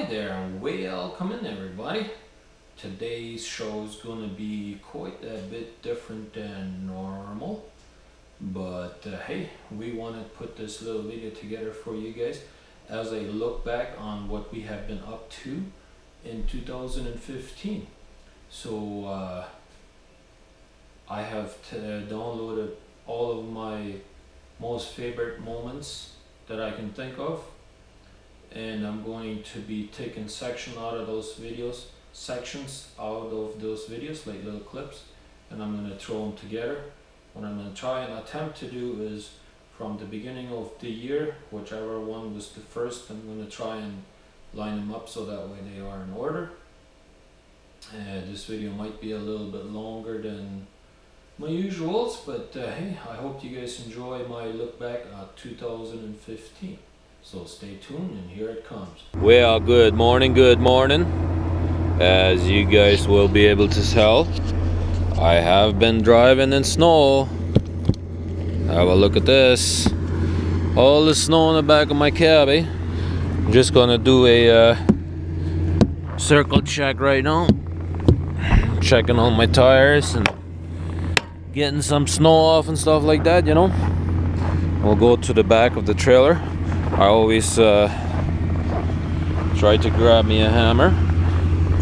Hi there, and welcome in everybody. Today's show is to be quite a bit different than normal, but uh, hey, we want to put this little video together for you guys as a look back on what we have been up to in 2015. So uh, I have uh, downloaded all of my most favorite moments that I can think of and I'm going to be taking section out of those videos sections out of those videos like little clips and I'm going to throw them together. What I'm going to try and attempt to do is from the beginning of the year whichever one was the first I'm going to try and line them up so that way they are in order. Uh, this video might be a little bit longer than my usuals but uh, hey I hope you guys enjoy my look back at 2015 so stay tuned and here it comes. Well, good morning, good morning. As you guys will be able to tell, I have been driving in snow. Have a look at this. All the snow in the back of my cabby. I'm just gonna do a uh, circle check right now. Checking on my tires and getting some snow off and stuff like that, you know. We'll go to the back of the trailer. I always uh, try to grab me a hammer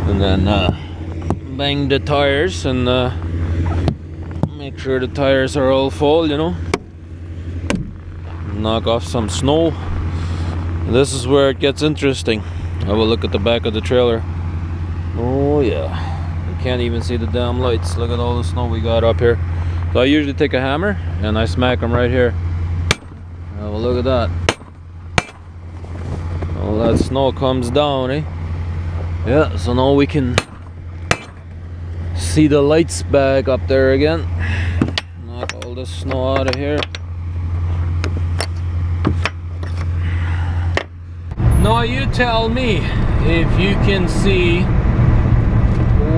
and then uh, bang the tires and uh, make sure the tires are all full, you know. Knock off some snow. This is where it gets interesting. Have a look at the back of the trailer. Oh yeah. You can't even see the damn lights. Look at all the snow we got up here. So I usually take a hammer and I smack them right here. Have a look at that. That snow comes down, eh? Yeah, so now we can see the lights back up there again. Knock all the snow out of here. Now you tell me if you can see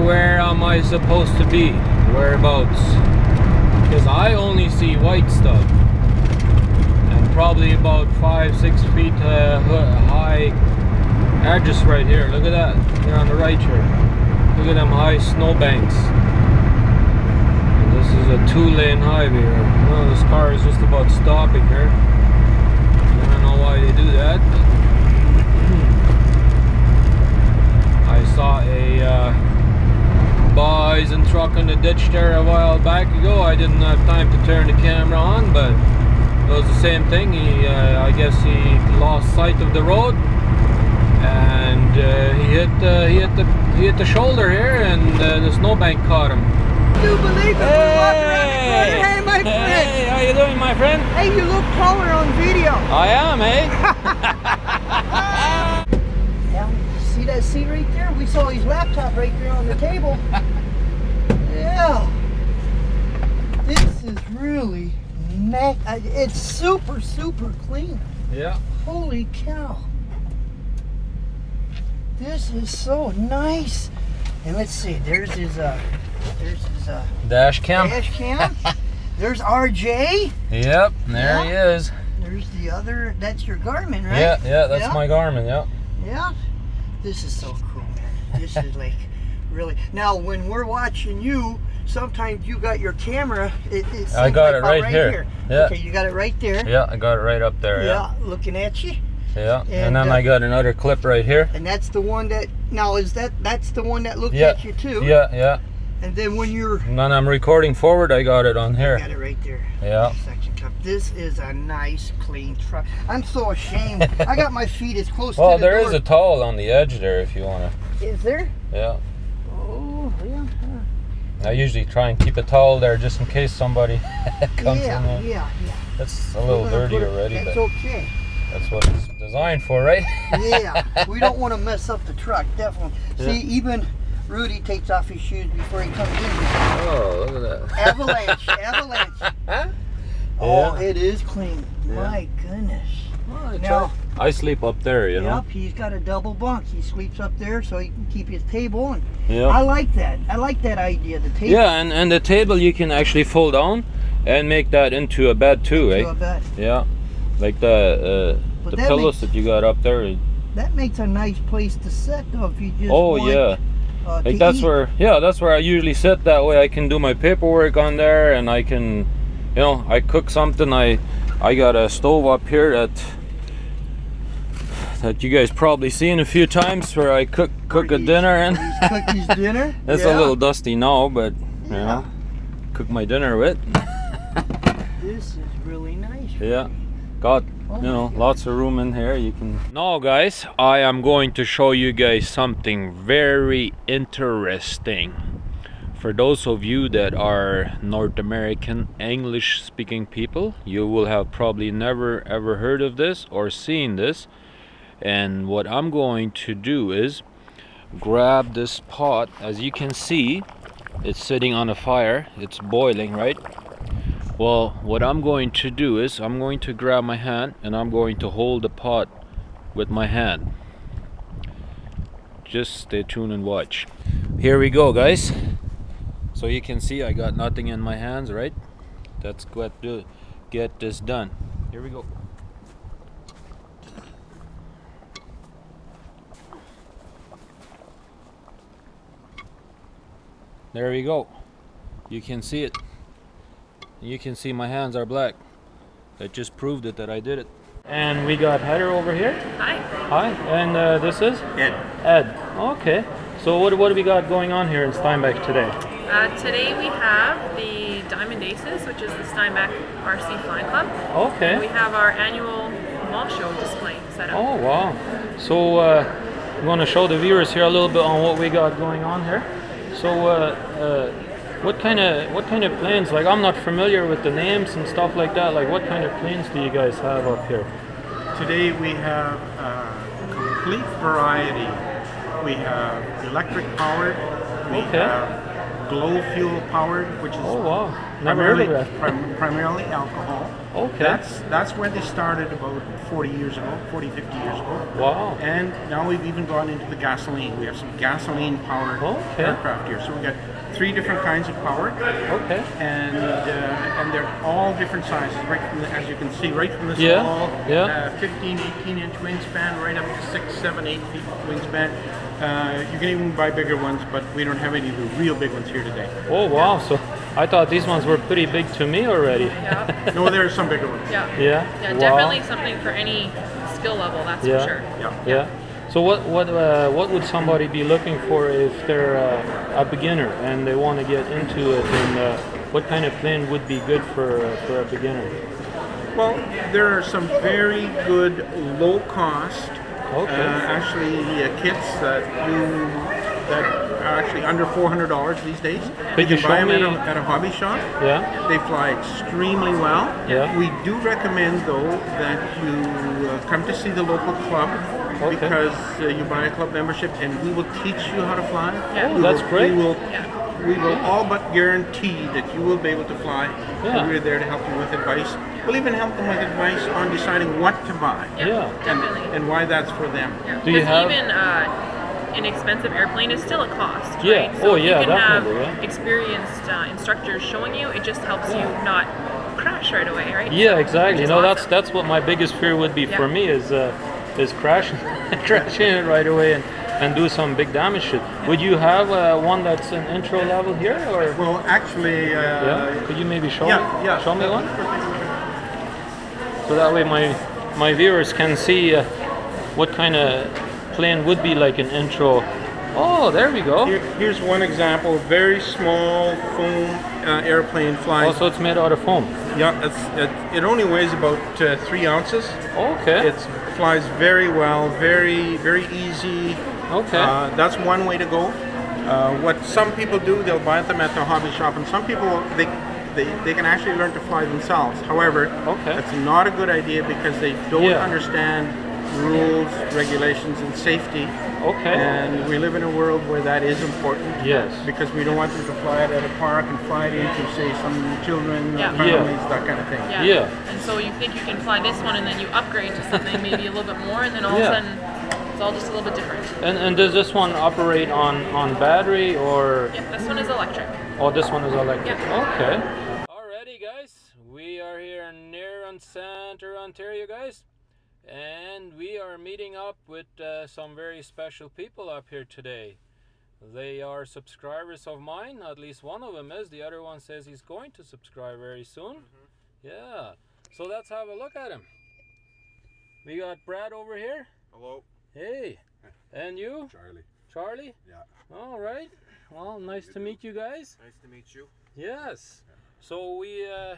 where am I supposed to be? Whereabouts? Because I only see white stuff. Probably about five, six feet uh, high edges right here. Look at that. Here on the right here. Look at them high snowbanks. This is a two-lane highway. Well, this car is just about stopping here. I don't know why they do that. I saw a uh, truck in the ditch there a while back ago. I didn't have time to turn the camera on, but was the same thing. He, uh, I guess he lost sight of the road, and uh, he hit uh, he hit the he hit the shoulder here, and uh, the snowbank caught him. you believe it? We're walking around the corner. Hey, my friend. Hey, how you doing, my friend? Hey, you look taller on video. I am, eh? Yeah, see that seat right there? We saw his laptop right there on the table. yeah. This is really, uh, it's super, super clean. yeah. Holy cow. This is so nice. And let's see, there's his, uh, there's his, uh, Dash cam. dash cam. there's RJ. Yep, there he is. There's the other, that's your Garmin, right? Yeah, yeah, that's Yeah. my Garmin. Yeah. Yeah. This is so cool, man. This is like really. Now, when we're watching you, sometimes you got your camera. It, it I got like it right here. Yeah. Okay, you got it right there. Yeah, I got it right up there. Yeah, looking at you. Yeah. And, And, then uh, I got another clip right here. And that's the one that. Now, is that that's the one that looks Yeah. at you too? Yeah, yeah. And then when you're. And then I'm recording forward. I got it on here. Got it right there. Yeah. Suction cup. This is a nice, clean truck. I'm so ashamed. I got my feet as close Well, to the there is door. a towel on the edge there if you wanna. Is there? Yeah. Oh, yeah. I usually try and keep a towel there just in case somebody comes yeah, in there. yeah, yeah. It's a little dirty it- already, That's but okay. that's what it's designed for, right? Yeah, we don't want to mess up the truck, definitely. Yeah. See, even Rudi takes off his shoes before he comes in. Oh, look at that. Avalanche, avalanche. Huh? Oh, it is clean. My goodness. Well, Now- I sleep up there, you know. Yep, he's got a double bunk. He sleeps up there so he can keep his table. And I like that. I like that idea. The table Yeah, and, and the table you can actually fold down and make that into a bed too, to eh? a bed. Yeah. Like the uh, the that pillows makes- that you got up there, that makes a nice place to sit though if you just Oh want, yeah. uh, Like that's eat. where yeah, that's where I usually sit that way I can do my paperwork on there and I can you know, I cook something I I got a stove up here that that you guys probably seen a few times where I cook cook a dinner and his dinner. it's yeah. a little dusty now, but you Yeah. know, cook my dinner with. This is really nice. Yeah. Got Oh you know lots of room in here you can now guys i am going to show you guys something very interesting for those of you that are north american english speaking people you will have probably never ever heard of this or seen this and what i'm going to do is grab this pot as you can see it's sitting on a fire it's boiling right well, what I'm going to do is I'm going to grab my hand and I'm going to hold the pot with my hand. Just stay tuned and watch. Here we go, guys. So you can see I got nothing in my hands, right? That's what do get this done. Here we go. There we go. You can see it. You can see my hands are black. That just proved it that I did it. And we got Heather over here. Hi. Hi. And uh, this is Ed. Ed. Okay. So what what do we got going on here in Steinbach today? Uh, today we have the Diamond Aces, which is the Steinbach RC Flying Club. Okay. And we have our annual mall show display set up. Oh wow. So uh, I'm going to show the viewers here a little bit on what we got going on here. So uh, uh, what kind of what kind of planes? Like I'm not familiar with the names and stuff like that. Like what kind of planes do you guys have up here? Today we have a complete variety. We have electric powered, we Okay. have glow fuel powered, which is Oh wow. Primarily, prim- primarily alcohol. Okay. That's that's where they started about 40 years ago, 40, 50 years ago. Wow. And now we've even gone into the gasoline. We have some gasoline powered Okay. aircraft here. So we've got three different kinds of power. Okay. and uh, and they're all different sizes, right from the, as you can see, right from the Yeah, small, yeah. uh, 15, 18 inch wingspan, right up to six, seven, eight feet wingspan. Uh, you can even buy bigger ones, but we don't have any of the real big ones here today. Oh wow! So I thought these ones were pretty big to me already. Yeah. No, there are some bigger ones. Yeah. Yeah. Yeah, Wow. definitely something for any skill level, that's Yeah. for sure. Yeah. Yeah. So what what uh, what would somebody be looking for if they're uh, a beginner and they want to get into it? And uh, what kind of plane would be good for uh, for a beginner? Well, there are some very good low cost, Okay. uh, actually uh, kits that you that are actually under four hundred dollars these days. Could you you can buy show them at a, at a hobby shop. Yeah. They fly extremely well. Yeah. We do recommend though that you uh, come to see the local club Okay. because uh, you buy a club membership and we will teach you how to fly. Yeah. Oh, We that's will- great. We will, Yeah. we will all but guarantee that you will be able to fly. Yeah. And we're there to help you with advice. We'll even help them with advice on deciding what to buy Yeah, Yeah. and, definitely. and why that's for them. Yeah. Do you Because have- even uh, an expensive airplane is still a cost, Yeah. right? Oh, if yeah, you can definitely, have yeah. experienced uh, instructors showing you, it just helps you not crash right away, right? Yeah, exactly. which You know, that's awesome. that's what my biggest fear would be for me is uh, is crashing crashing it right away and, and do some big damage shit. Would you have uh, one that's an intro level here or? Well, actually, uh, Yeah. Could you maybe show yeah, me? yeah. Show me one. So that way my my viewers can see uh, what kind of plane would be like an intro. Oh, there we go. Here, here's one example. Very small foam uh, airplane flies. Also, it's made out of foam. yeah, it's, it, it only weighs about uh, three ounces. Okay. It flies very well, very very easy. okay. Uh, that's one way to go. Uh, what some people do, they'll buy them at the hobby shop, and some people they, they, they can actually learn to fly themselves. However, Okay. that's not a good idea because they don't Yeah. understand rules, regulations, and safety. okay. And we live in a world where that is important. Yes. Because we don't want them to fly it at a park and fly it into, say, some children, Yeah. or Yeah. families, that kind of thing. Yeah. Yeah. And so you think you can fly this one, and then you upgrade to something maybe a little bit more, and then all Yeah. of a sudden it's all just a little bit different. And and does this one operate on on battery or? Yeah, this one is electric. Oh, this one is electric. Yeah. Okay. Alrighty, guys. We are here near on Center, Ontario, guys. and we are meeting up with uh, some very special people up here today. They are subscribers of mine, at least one of them is. The other one says he's going to subscribe very soon. Yeah, so let's have a look at him. We got Brad over here. Hello, Hey, and you, Charlie. Charlie? Yeah. All right. Well, nice to meet you guys. Nice to meet you. Yes. So we uh,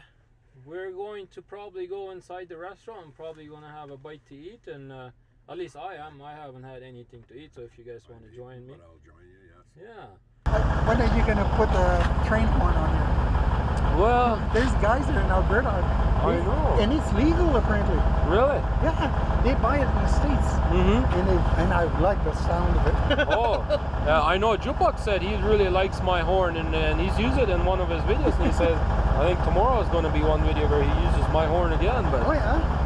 we're going to probably go inside the restaurant. I'm probably gonna have a bite to eat, and uh, at least I am. I haven't had anything to eat. So if you guys want to join me, But I'll join you, yes. yeah. When are you gonna put the train horn on there? Well, There's guys there in Alberta. I know. And it's legal apparently. really? Yeah, they buy it in the states, Mm-hmm. and they, and I like the sound of it. Oh, yeah. I know. Jupok said he really likes my horn, and, and he's used it in one of his videos. And he says, I think tomorrow is going to be one video where he uses my horn again. But oh yeah.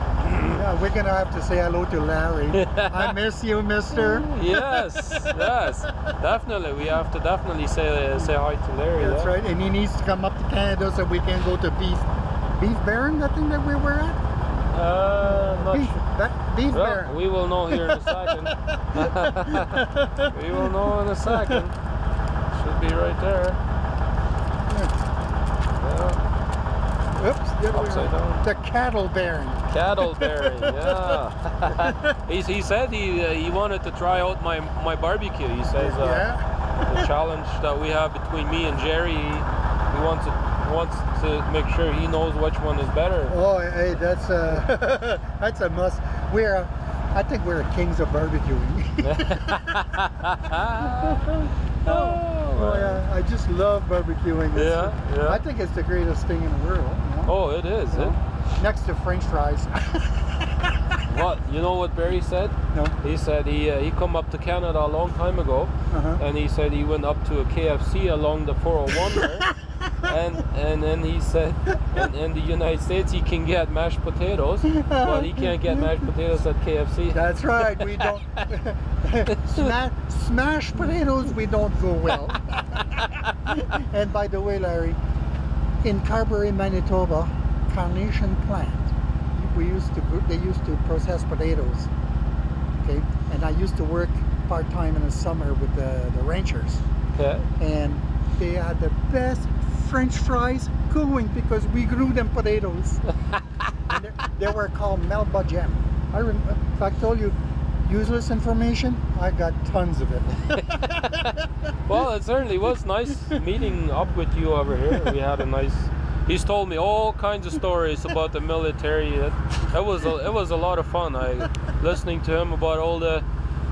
Yeah, we're gonna have to say hello to Larry. I miss you, Mister. yes, yes, definitely. We have to definitely say say hi to Larry. That's yeah. right, and he needs to come up to Canada so we can go to Beef Beef Baron. That thing that we were at. Uh, not Beef, that, beef Well, Baron. we will know here in a second. we will know in a second. Should be right there. Yeah. Oops, the other way Upside around. down. The Cattle Baron. Cattle Berry, yeah. he, he said he uh, he wanted to try out my my barbecue. He says uh, yeah. the challenge that we have between me and Jerry. He, he wants to wants to make sure he knows which one is better. Oh, hey, that's a that's a must. We're, I think we're kings of barbecuing. oh yeah, I just love barbecuing. It's- Yeah, yeah. I think it's the greatest thing in the world. Oh, it is. You know? Next to French fries. What you know? What Barry said? no. He said he uh, he come up to Canada a long time ago, Uh-huh. and he said he went up to a KFC along the 401 there, and and then he said in, in the United States he can get mashed potatoes, but he can't get mashed potatoes at KFC. That's right. We don't smash, smash potatoes. We don't go well. and by the way, Larry, in Carberry, Manitoba, Carnation plant, we used to they used to process potatoes. Okay, and I used to work part time in the summer with the, the ranchers, Okay. and they had the best French fries going because we grew them potatoes. and they, were called Melba Jam. I remember, if I told you useless information, I got tons of it. Well, it certainly was nice meeting up with you over here. We had a nice. He's told me all kinds of stories about the military. It, it was a, it was a lot of fun. I listening to him about all the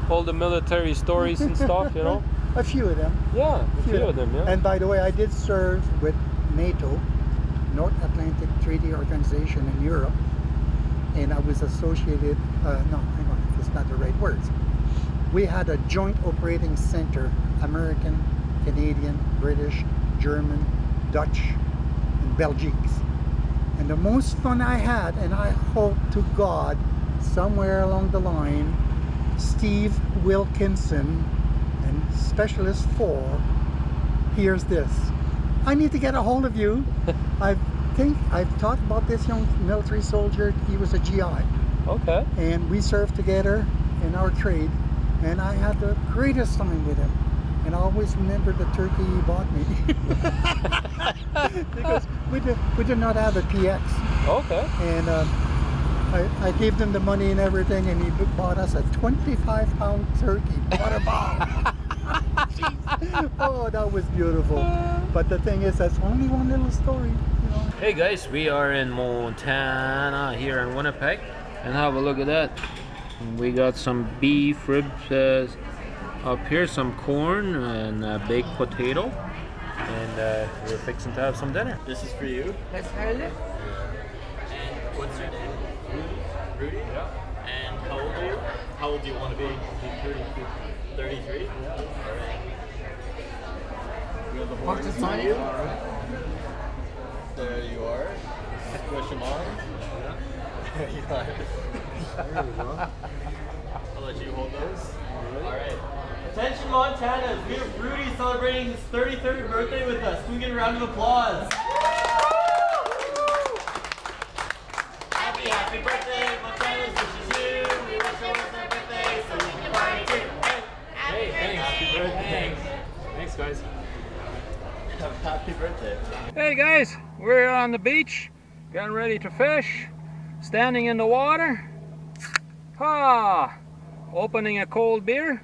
all the military stories and stuff. You know. A few of them. Yeah, a few of them. Yeah. And by the way, I did serve with NATO, North Atlantic Treaty Organization in Europe, and I was associated. Uh, no, hang on, it's not the right words. We had a joint operating center: American, Canadian, British, German, Dutch, and Belgiques. And the most fun I had, and I hope to God, somewhere along the line, Steve Wilkinson and Specialist 4 hears this. I need to get a hold of you. I think I've talked about this young military soldier. He was a GI, Okay. and we served together in our trade. And I had the greatest time with him. And I always remember the turkey he bought me because we did, we did not have a PX Okay. and um, I, I gave them the money and everything, and he bought us a 25 pound turkey, butterball. Jeez. oh, that was beautiful. But the thing is, that's only one little story, you know. Hey guys, we are in Montana here in Winnipeg, and have a look at that. We got some beef ribs uh, up here, some corn and a baked potato, and uh, we're fixing to have some dinner. This is for you. Let's have it. And what's your name? Rudi. Rudi Yeah. And how old are you? How old do you want to be? 33. Yeah. All right. You have the horns on you. There you are. Squish them on. There you are. There you go. I'll let you hold those. Alright. Attention Montana, we have Rudi celebrating his 33rd birthday with us. Can we get a round of applause? happy, happy birthday, Montana you. We wish happy birthday. Hey, thanks. happy birthday. Thanks, guys. happy birthday. Hey guys, we're on the beach, getting ready to fish standing in the water. Ha! Opening a cold beer.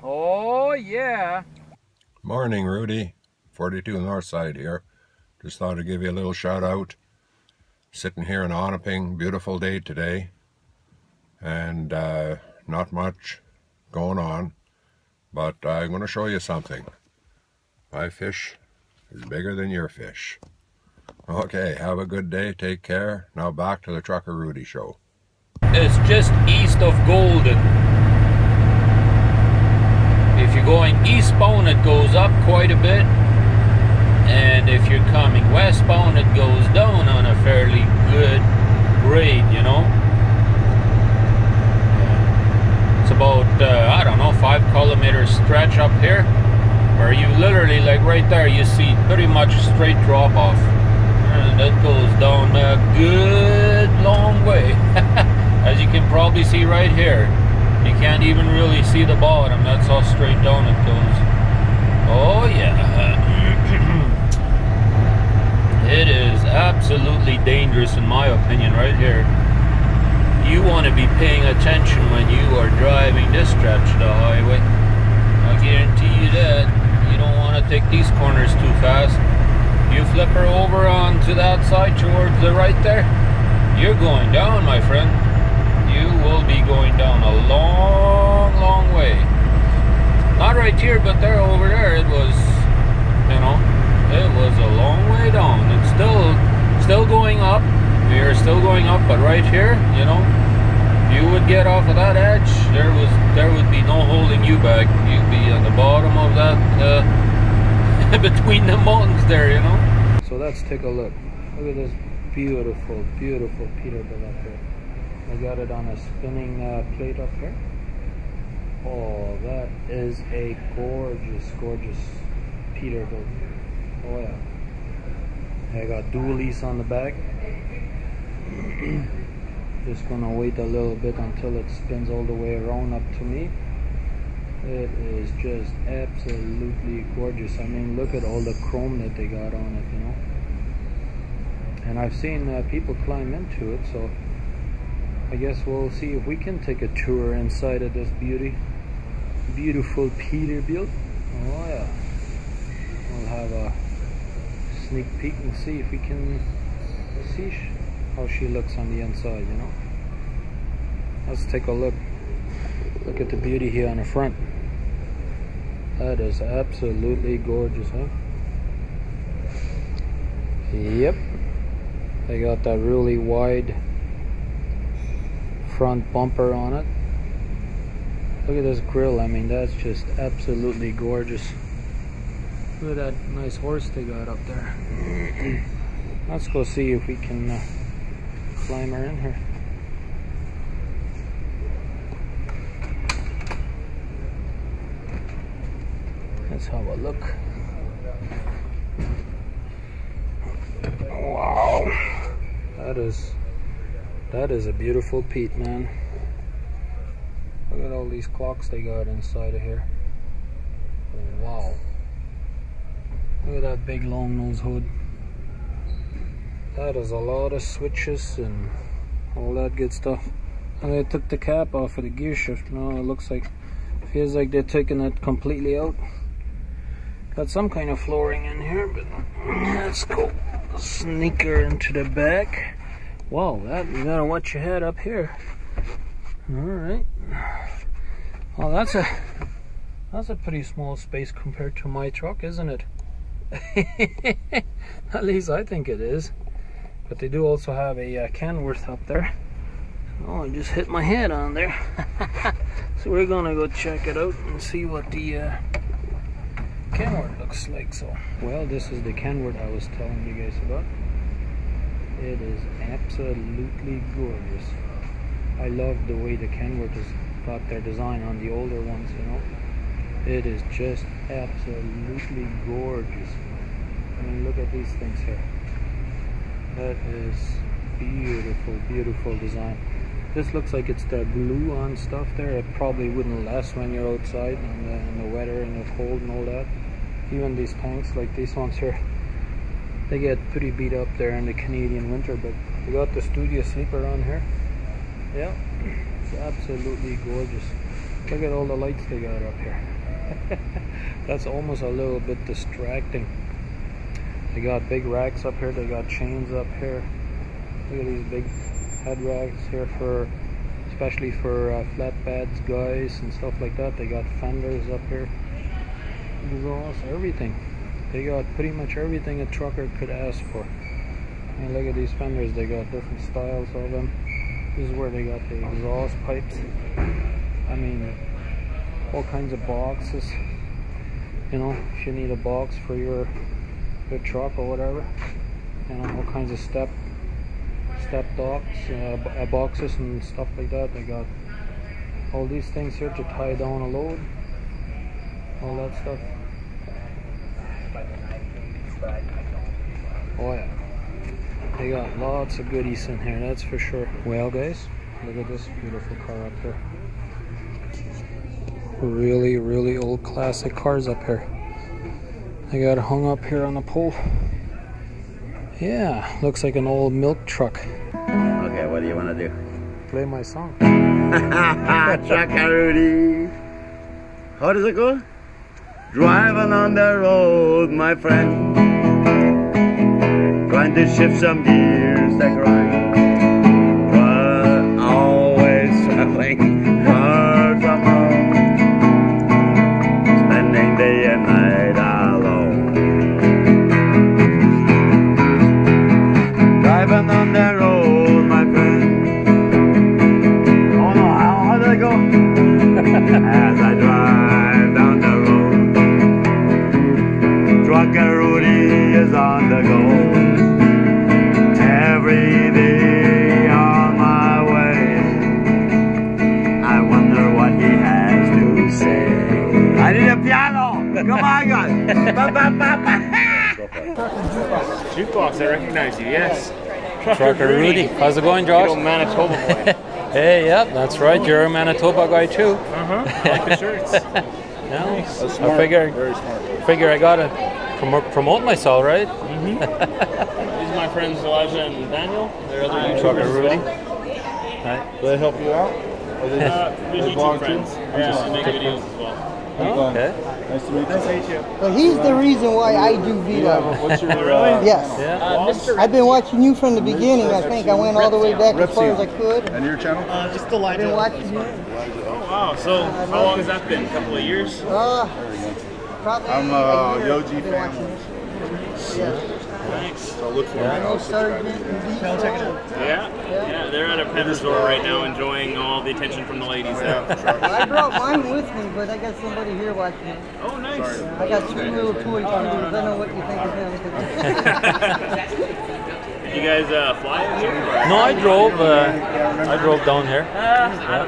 Oh yeah. Morning, Rudi. 42 Northside here. Just thought I'd give you a little shout out. Sitting here in Onaping, beautiful day today. And uh, not much going on. But I'm going to show you something. My fish is bigger than your fish. Okay, have a good day. Take care. Now back to the Trucker Rudi show. It's just east of Golden. If you're going eastbound, it goes up quite a bit. And if you're coming westbound, it goes down on a fairly good grade, you know. It's about, uh, I don't know, five kilometer stretch up here. Where you literally, like right there, you see pretty much straight drop off. And it goes down a good long way. As you can probably see right here. You can't even really see the bottom. That's how straight down it goes. Oh yeah. it is absolutely dangerous in my opinion right here. You want to be paying attention when you are driving this stretch of the highway. I guarantee you that. You don't want to take these corners too fast. You over onto that side towards the right there. You're going down, my friend you will be going down a long, long way. Not right here, but there over there, it was, you know, it was a long way down. It's still, still going up. We are still going up, but right here, you know, you would get off of that edge. There was, there would be no holding you back. You'd be on the bottom of that, uh, between the mountains there, you know. Let's take a look. Look at this beautiful, beautiful Peterbilt up there. I got it on a spinning uh, plate up here. Oh, that is a gorgeous, gorgeous Peterbilt. Oh yeah. I got dualies on the back. Just gonna wait a little bit until it spins all the way around up to me. It is just absolutely gorgeous. I mean, look at all the chrome that they got on it, you know. And I've seen uh, people climb into it, so I guess we'll see if we can take a tour inside of this beauty. Beautiful Peterbilt. Oh yeah. We'll have a sneak peek and see if we can see how she looks on the inside, you know. Let's take a look. Look at the beauty here on the front. That is absolutely gorgeous, huh? Yep. They got that really wide front bumper on it. Look at this grill. I mean, that's just absolutely gorgeous. Look at that nice horse they got up there. Let's go see if we can uh, climb her in here. Let's have a look. Wow. That is that is a beautiful Pete, man. Look at all these clocks they got inside of here. Wow. Look at that big long nose hood. That is a lot of switches and all that good stuff. And they took the cap off of the gear shift. No, it looks like, feels like they're taking it completely out. Got some kind of flooring in here, but let's go sneaker into the back. Whoa, that you gotta watch your head up here. All right. Well, that's a that's a pretty small space compared to my truck, isn't it? At least I think it is. But they do also have a uh, Kenworth up there. Oh, I just hit my head on there. so we're gonna go check it out and see what the uh, Kenworth looks like. So, well, this is the Kenworth I was telling you guys about. It is absolutely gorgeous. I love the way the Kenworth has got their design on the older ones, you know. It is just absolutely gorgeous. I mean, look at these things here. That is beautiful, beautiful design. This looks like it's the glue on stuff there. It probably wouldn't last when you're outside and the, the weather and the cold and all that. Even these tanks, like these ones here, they get pretty beat up there in the Canadian winter. But we got the studio sleeper on here. Yeah, it's absolutely gorgeous. Look at all the lights they got up here. That's almost a little bit distracting. They got big racks up here. They got chains up here. Look at these big head racks here for, especially for uh, flatbeds, guys, and stuff like that. They got fenders up here. Exhaust, everything. They got pretty much everything a trucker could ask for. And look at these fenders. They got different styles of them. This is where they got the exhaust pipes. I mean, all kinds of boxes. You know, if you need a box for your your truck or whatever. You know, all kinds of step step docks, uh, uh, boxes and stuff like that. They got all these things here to tie down a load. All that stuff. Oh yeah. They got lots of goodies in here, that's for sure. Well guys, look at this beautiful car up here. Really, really old classic cars up here. They got hung up here on the pole. Yeah, looks like an old milk truck. Okay, what do you want to do? Play my song. Rudi. How does it go? Driving on the road, my friend. Trying to shift some gears that grind. Trucker Rudi. How's it going, Josh? Manitoba boy. Hey, yep, that's right. You're a Manitoba guy too. Uh-huh. Like the shirts. Yeah. I figure, Very smart. figure I gotta promote, promote myself, right? Mm-hmm. These are my friends Elijah and Daniel. They're other Trucker YouTubers Rudi. as well. Do they help you out? Or they just, Uh, we're they vlog YouTube friends. too? Yeah, they make videos as well. Oh, okay. Nice to meet you. But he's the reason why I do Yeah, what's your, uh, Yes. Yeah. I've been watching you from the beginning. I think I went all the way back as far as I could. and your channel? just I've been Elijah. watching you. Oh wow, so how long has that been? A couple of years? Uh, probably I'm a uh, year Yoji fan. Yeah. Thanks. So look for me. I know I'll subscribe. Sergeant and Diesel. Yeah, yeah, they're at a pet resort right now enjoying all the attention from the ladies there. I brought mine with me, but I got somebody here watching it. Oh nice. I got two little toy poodles. I don't know what you think of them. Did you guys uh, fly here? or- No, I drove. Uh, I drove down here.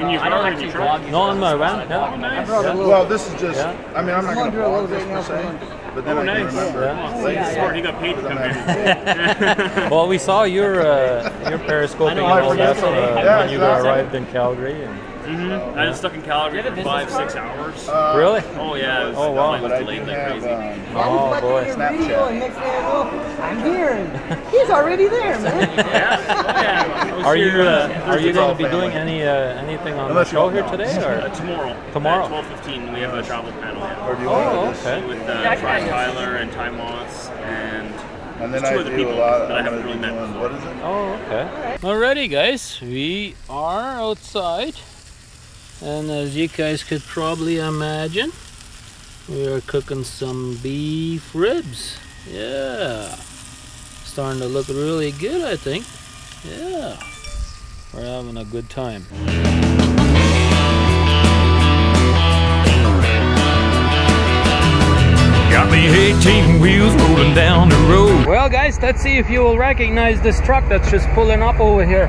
In your car or in your truck? No, on my van. Yeah. I brought. Well, this is just, Yeah. I mean, I'm not going to a vlog this per se, but then Oh, I can remember. Yeah. Oh, he's smart. He got paid to come in. Well, we saw your uh, your periscoping and all that uh, Yeah, when you exactly. arrived in Calgary. And, Mm-hmm. I was stuck in Calgary for five, six hours. really? Oh yeah, it was, Oh, the wow. was But I delayed do like have, crazy. um, I was Oh watching boy. your video, and next thing I know, I'm here, he's already there, man. Yeah, oh, yeah. Are you uh, are you going to be doing any uh, anything on Unless the show here to. today Uh, or? tomorrow. Tomorrow. At twelve fifteen, we have a travel panel. Yeah. Or do you Oh, want to okay. With uh, Brian Tyler and Ty Moss and and then two I other do people a lot, that I I'm haven't going really met doing, what is it? Oh, okay. Alrighty, guys, we are outside, and as you guys could probably imagine, we are cooking some beef ribs. Yeah, starting to look really good, I think. Yeah, we're having a good time. Got me 18 wheels rolling down the road. Well, guys, let's see if you will recognize this truck that's just pulling up over here.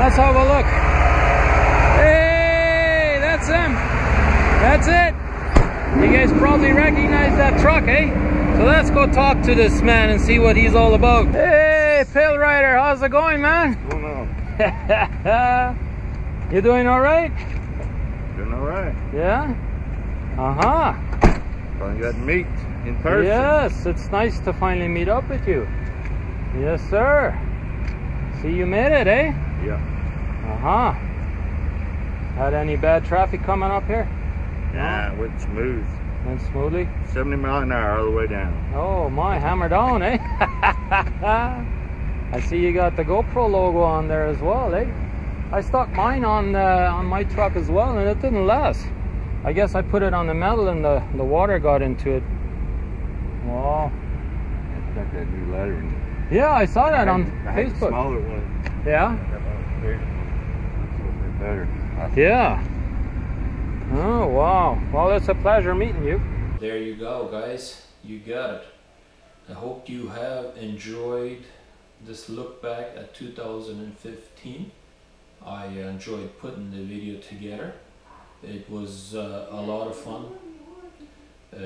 Let's have a look. Hey, that's him. That's it. You guys probably recognize that truck, eh? So let's go talk to this man and see what he's all about. Hey, Pale Rider, how's it going, man? you doing all right? Doing all right. Yeah? Uh-huh. Finally got to meet in person. Yes, it's nice to finally meet up with you. Yes, sir. See, you made it, eh? Yeah. Uh-huh. Had any bad traffic coming up here? Yeah, it went smooth. Went smoothly? 70 mile an hour all the way down. Oh my, hammered on, eh? I see you got the GoPro logo on there as well, eh? I stuck mine on uh, on my truck as well, and it didn't last. I guess I put it on the metal, and the the water got into it. Wow. It's got that new lettering. Yeah, I saw that I on had- I Facebook. smaller one. Yeah. That's a little bit better. Yeah. Oh wow. Well, it's a pleasure meeting you. There you go, guys. You got it. I hope you have enjoyed this look back at 2015. I enjoyed putting the video together. It was uh, a lot of fun. Uh,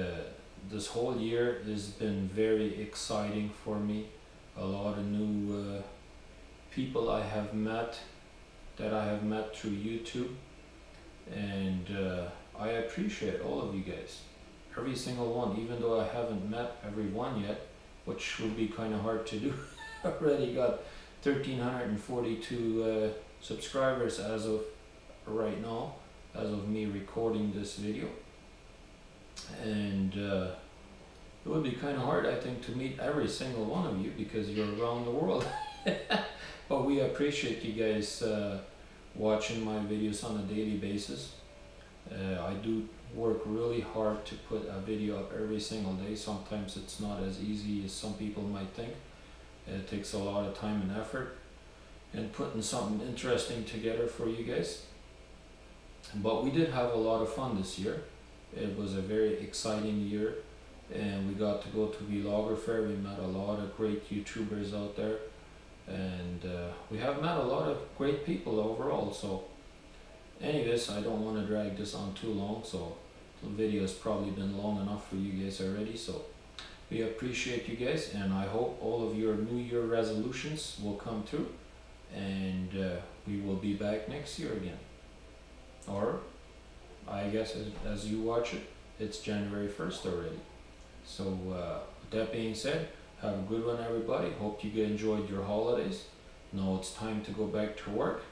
this whole year has been very exciting for me. A lot of new uh, people I have met that I have met through YouTube, and uh, I appreciate all of you guys every single one, even though I haven't met every one yet, which would be kind of hard to do. Already got 1,342 uh, subscribers as of right now, as of me recording this video. And uh, it would be kind of hard, I think, to meet every single one of you because you're around the world. but we appreciate you guys uh, watching my videos on a daily basis. Uh, I do work really hard to put a video up every single day. Sometimes it's not as easy as some people might think. It takes a lot of time and effort and putting something interesting together for you guys. But we did have a lot of fun this year. It was a very exciting year and we got to go to Vlogger Fair. We met a lot of great YouTubers out there and uh, we have met a lot of great people overall. So anyways, I don't want to drag this on too long. So the video has probably been long enough for you guys already. So we appreciate you guys and I hope all of your New Year resolutions will come true and uh, we will be back next year again. Or I guess as, as you watch it, it's January 1st already. So uh, with that being said, have a good one everybody. Hope you enjoyed your holidays. Now it's time to go back to work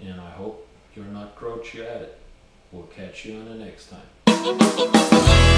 and I hope you're not grouchy at it. We'll catch you on the next time.